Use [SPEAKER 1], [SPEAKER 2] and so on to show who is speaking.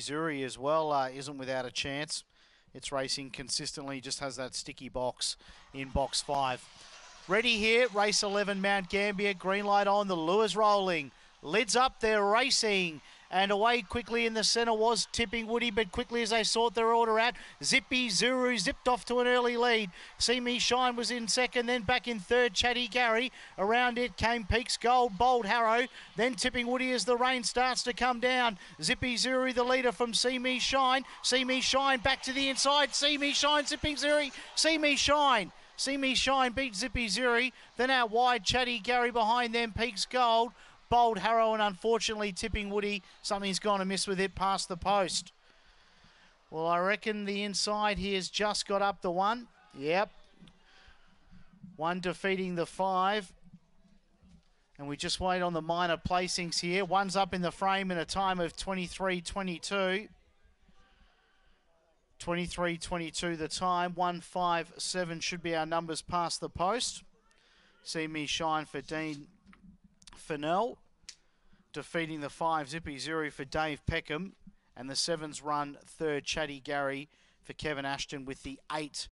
[SPEAKER 1] Zuri as well uh, isn't without a chance. It's racing consistently, just has that sticky box in box five. Ready here, race 11, Mount Gambier, green light on, the lures rolling. Lids up, they're racing. And away quickly in the centre was Tipping Woody, but quickly as they sort their order out, Zippy Zuru zipped off to an early lead. See Me Shine was in second, then back in third, Chatty Gary. Around it came Peaks Gold, Bold Harrow. Then Tipping Woody as the rain starts to come down. Zippy Zuru, the leader from See Me Shine. See Me Shine back to the inside. See Me Shine, Zipping Zuru. See Me Shine. See Me Shine beat Zippy Zuri. Then out wide, Chatty Gary behind them, Peaks Gold. Bold Harrow and unfortunately tipping Woody. Something's gone amiss with it past the post. Well, I reckon the inside he has just got up the one. Yep. One defeating the five. And we just wait on the minor placings here. One's up in the frame in a time of 23-22. 23-22 the time. 157 should be our numbers past the post. See me shine for Dean Fennell. Defeating the five, Zippy Zuri for Dave Peckham. And the sevens run third, Chatty Gary for Kevin Ashton with the eight,